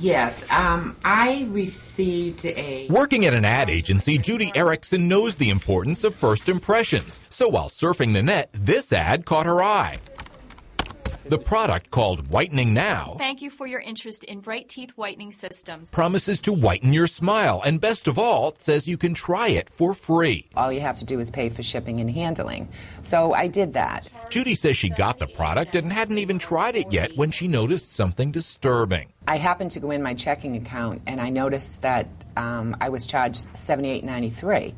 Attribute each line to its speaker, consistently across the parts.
Speaker 1: Yes, um, I received a.
Speaker 2: Working at an ad agency, Judy Erickson knows the importance of first impressions. So while surfing the net, this ad caught her eye. The product, called Whitening Now,
Speaker 3: Thank you for your interest in Bright Teeth Whitening Systems.
Speaker 2: promises to whiten your smile, and best of all, says you can try it for free.
Speaker 4: All you have to do is pay for shipping and handling. So I did that.
Speaker 2: Judy says she got the product and hadn't even tried it yet when she noticed something disturbing.
Speaker 4: I happened to go in my checking account and I noticed that um, I was charged $78.93.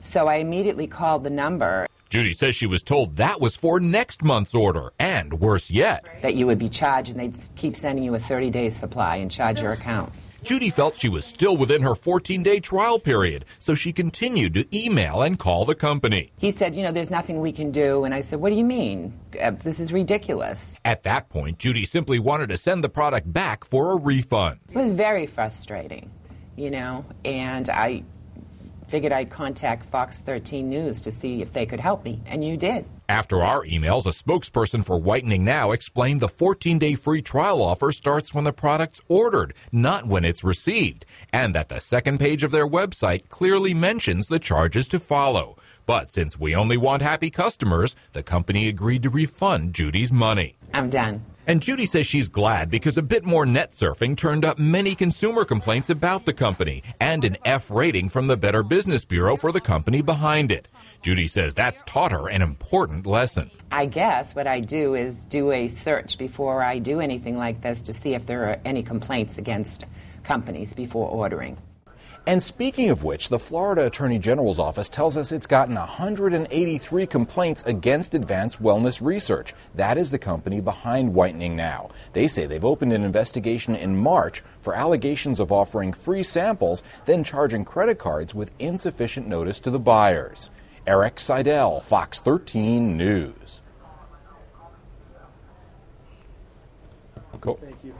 Speaker 4: So I immediately called the number
Speaker 2: Judy says she was told that was for next month's order, and worse yet,
Speaker 4: that you would be charged and they'd keep sending you a 30 day supply and charge your account.
Speaker 2: Judy felt she was still within her 14 day trial period, so she continued to email and call the company.
Speaker 4: He said, You know, there's nothing we can do. And I said, What do you mean? Uh, this is ridiculous.
Speaker 2: At that point, Judy simply wanted to send the product back for a refund.
Speaker 4: It was very frustrating, you know, and I figured I'd contact Fox 13 News to see if they could help me, and you did.
Speaker 2: After our emails, a spokesperson for Whitening Now explained the 14 day free trial offer starts when the product's ordered, not when it's received, and that the second page of their website clearly mentions the charges to follow. But since we only want happy customers, the company agreed to refund Judy's money.
Speaker 4: I'm done.
Speaker 2: And Judy says she's glad because a bit more net surfing turned up many consumer complaints about the company and an F rating from the Better Business Bureau for the company behind it. Judy says that's taught her an important lesson.
Speaker 4: I guess what I do is do a search before I do anything like this to see if there are any complaints against companies before ordering.
Speaker 5: And speaking of which, the Florida Attorney General's office tells us it's gotten 183 complaints against Advanced Wellness Research. That is the company behind Whitening Now. They say they've opened an investigation in March for allegations of offering free samples, then charging credit cards with insufficient notice to the buyers. Eric Seidel, Fox 13 News. Cool.
Speaker 6: Thank you.